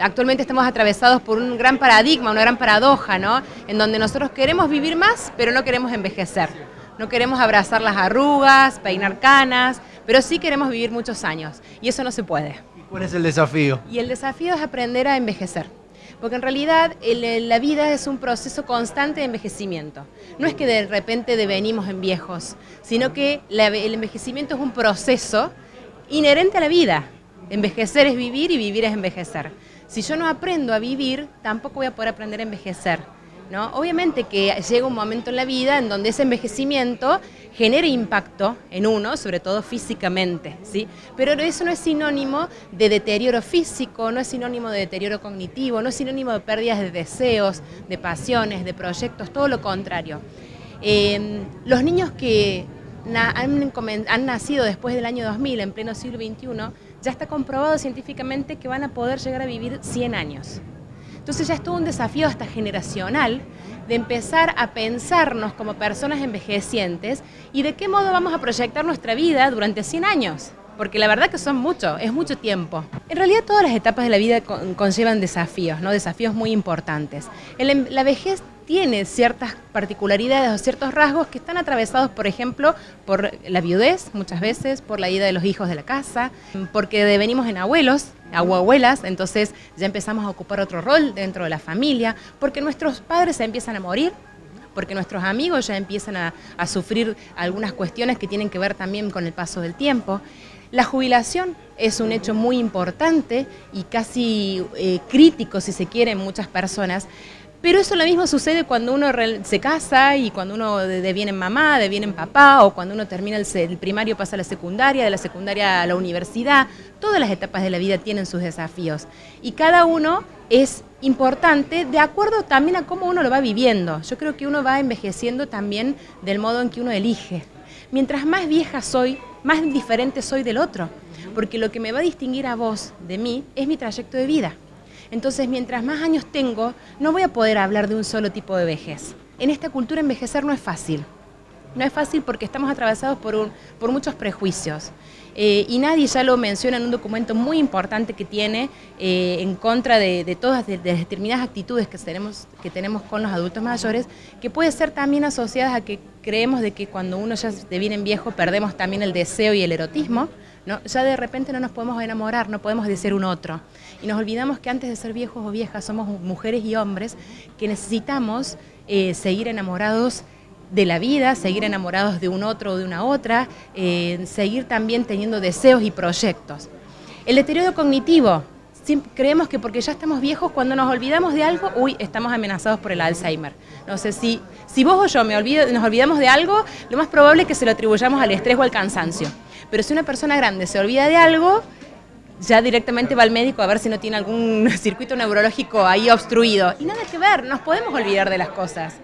Actualmente estamos atravesados por un gran paradigma, una gran paradoja, ¿no? En donde nosotros queremos vivir más, pero no queremos envejecer. No queremos abrazar las arrugas, peinar canas, pero sí queremos vivir muchos años. Y eso no se puede. ¿Y cuál es el desafío? Y el desafío es aprender a envejecer. Porque en realidad la vida es un proceso constante de envejecimiento. No es que de repente devenimos en viejos, sino que el envejecimiento es un proceso inherente a la vida. Envejecer es vivir y vivir es envejecer. Si yo no aprendo a vivir, tampoco voy a poder aprender a envejecer. ¿no? Obviamente que llega un momento en la vida en donde ese envejecimiento genera impacto en uno, sobre todo físicamente, ¿sí? Pero eso no es sinónimo de deterioro físico, no es sinónimo de deterioro cognitivo, no es sinónimo de pérdidas de deseos, de pasiones, de proyectos, todo lo contrario. Em, los niños que han, nacido después del año 2000, en pleno siglo XXI, ya está comprobado científicamente que van a poder llegar a vivir 100 años. Entonces ya es todo un desafío hasta generacional de empezar a pensarnos como personas envejecientes y de qué modo vamos a proyectar nuestra vida durante 100 años. Porque la verdad que son mucho, es mucho tiempo. En realidad todas las etapas de la vida conllevan desafíos, ¿no? desafíos muy importantes. Em, la vejez tiene ciertas particularidades o ciertos rasgos que están atravesados, por ejemplo, por la viudez muchas veces, por la ida de los hijos de la casa, porque devenimos en abuelos, abuelas, entonces ya empezamos a ocupar otro rol dentro de la familia, porque nuestros padres se empiezan a morir, porque nuestros amigos ya empiezan a, sufrir algunas cuestiones que tienen que ver también con el paso del tiempo. La jubilación es un hecho muy importante y casi eh, crítico, si se quiere, en muchas personas, pero eso lo mismo sucede cuando uno se casa y cuando uno deviene mamá, deviene papá, o cuando uno termina el, primario, pasa a la secundaria, de la secundaria a la universidad. Todas las etapas de la vida tienen sus desafíos. Y cada uno es importante de acuerdo también a cómo uno lo va viviendo. Yo creo que uno va envejeciendo también del modo en que uno elige. Mientras más vieja soy, más diferente soy del otro. Porque lo que me va a distinguir a vos de mí es mi trayecto de vida. Entonces, mientras más años tengo, no voy a poder hablar de un solo tipo de vejez. En esta cultura envejecer no es fácil. No es fácil porque estamos atravesados por, muchos prejuicios. Eh, y nadie ya lo menciona en un documento muy importante que tiene eh, en contra de, todas las determinadas actitudes que tenemos, que tenemos con los adultos mayores, que puede ser también asociadas a que creemos de que cuando uno ya deviene viejo perdemos también el deseo y el erotismo. Ya de repente no nos podemos enamorar, no podemos decir un otro. Y nos olvidamos que antes de ser viejos o viejas somos mujeres y hombres que necesitamos eh, seguir enamorados de la vida, seguir enamorados de un otro o de una otra, eh, seguir también teniendo deseos y proyectos. El deterioro cognitivo, creemos que porque ya estamos viejos, cuando nos olvidamos de algo, uy, estamos amenazados por el Alzheimer. No sé, si, si vos o yo me nos olvidamos de algo, lo más probable es que se lo atribuyamos al estrés o al cansancio. Pero si una persona grande se olvida de algo, ya directamente va al médico a ver si no tiene algún circuito neurológico ahí obstruido. Y nada que ver, nos podemos olvidar de las cosas.